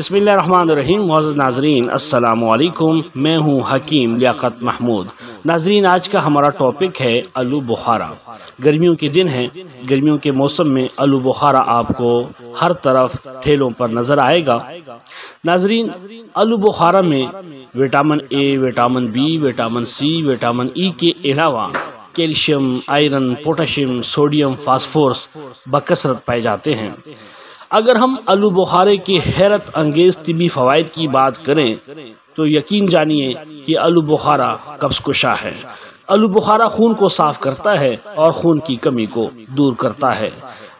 बसमीम मोज़ नाजरीन असलकुम मैं हूँ हकीम लियाकत महमूद। नाजरीन, आज का हमारा टॉपिक है आलू बुखारा। गर्मियों के दिन हैं, गर्मियों के मौसम में आलू बुखारा आपको हर तरफ़ ठेलों पर नज़र आएगा। नाजरीन, आलू बुखारा में vitamin A, vitamin B, vitamin C, vitamin E के अलावा calcium, iron, potassium, sodium, phosphorus बकसरत पाए जाते हैं। अगर हम आलू बुखारे के हैरत अंगेज तिबी फ़वाद की बात करें तो यकीन जानिए कि आलू बुखारा कब्ज कुशा है। आलू बुखारा खून को साफ़ करता है और खून की कमी को दूर करता है।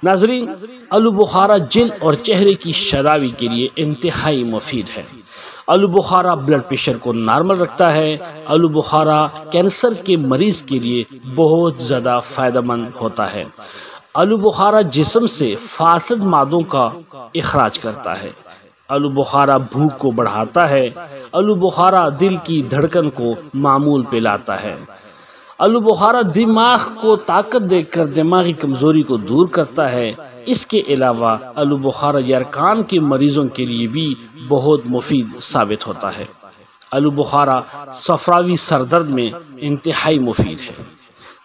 नाजरीन आलू बुखारा जिल और चेहरे की शराबी के लिए इंतहाई मुफीद है। आलू बुखारा ब्लड प्रेशर को नॉर्मल रखता है। आलू बुखारा कैंसर के मरीज़ के लिए बहुत ज़्यादा फ़ायदेमंद होता है। आलू बुखारा जिसम से फासद मादों का अखराज करता है। आलू बुखारा भूख को बढ़ाता है आलू बुखारा दिल की धड़कन को मामूल पे लाता है। आलू बुखारा दिमाग को ताकत देकर दिमागी कमज़ोरी को दूर करता है। इसके अलावा आलू बुखारा यरकान के मरीजों के लिए भी बहुत मुफीद साबित होता है। आलू बुखारा सफरावी सरदर्द में इंतहाई मुफीद है।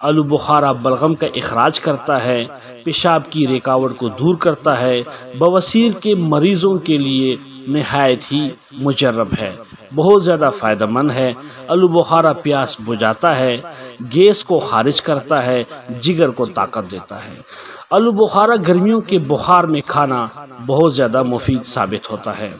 आलू बुखारा बलगम का अखराज करता है, पेशाब की रुकावट को दूर करता है, बवसीर के मरीज़ों के लिए नहायत ही मुजरब है। बहुत ज़्यादा फ़ायदेमंद है। आलू बुखारा प्यास बुझाता है, गैस को खारिज करता है, जिगर को ताकत देता है। आलू बुखारा गर्मियों के बुखार में खाना बहुत ज़्यादा मुफीद साबित होता है।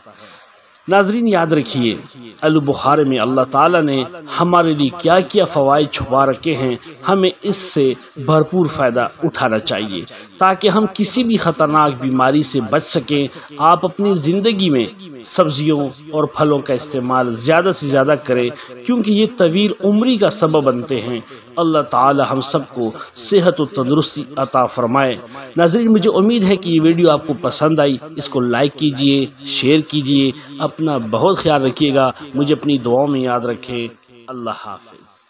नाजरीन, याद रखिए, अल बुखार में अल्लाह ताला ने हमारे लिए क्या क्या फ़वाद छुपा रखे हैं, हमें इससे भरपूर फ़ायदा उठाना चाहिए, ताकि हम किसी भी ख़तरनाक बीमारी से बच सकें। आप अपनी ज़िंदगी में सब्जियों और फलों का इस्तेमाल ज़्यादा से ज़्यादा करें, क्योंकि ये तवील उम्री का सबब बनते हैं। अल्लाह ताला हम सबको सेहत और तंदरुस्ती अता फरमाए। नाजरीन, मुझे उम्मीद है कि ये वीडियो आपको पसंद आई। इसको लाइक कीजिए, शेयर कीजिए। अपना बहुत ख्याल रखिएगा। मुझे अपनी दुआओं में याद रखें। अल्लाह हाफिज़।